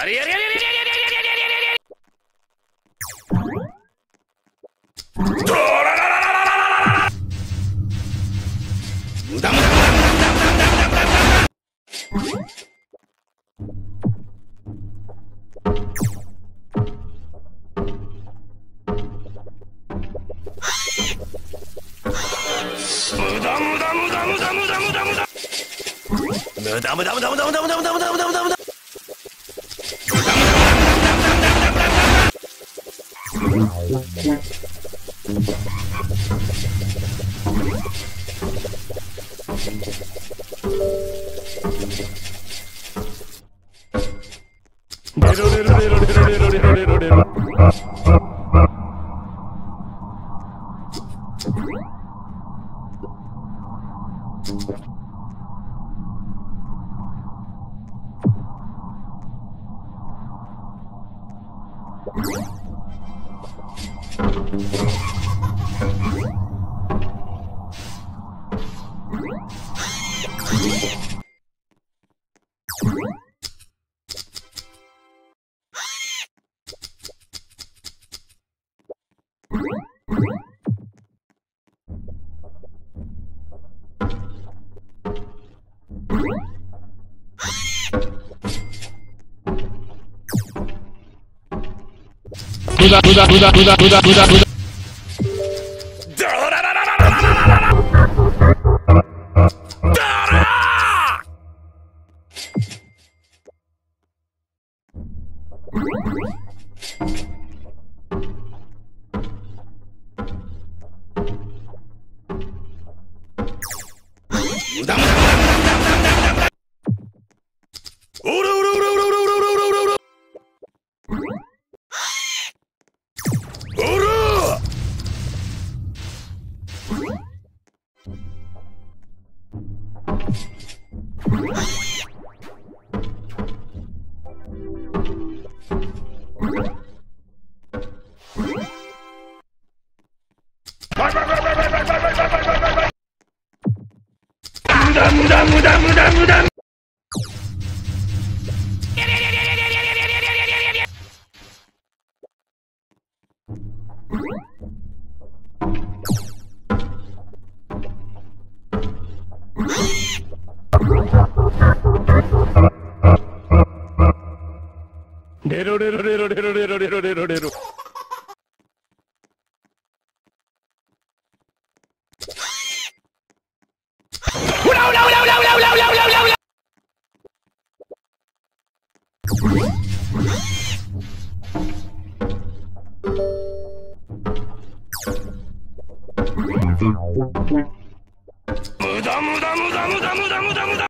Ari, ari, ari, 부다 부다 부다 부다 부다 부다 부다 레로 레로 레로 레로 레로 레로 레로 you. Dame. 無駄無駄無駄無駄無駄 레로레로레로레로레로레로레로. 무다 무다 무다 무다 무다 무다 무다.